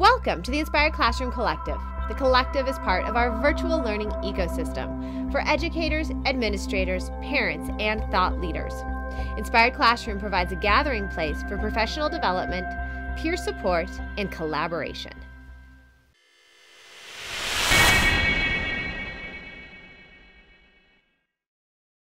Welcome to the Inspired Classroom Collective. The collective is part of our virtual learning ecosystem for educators, administrators, parents, and thought leaders. Inspired Classroom provides a gathering place for professional development, peer support, and collaboration.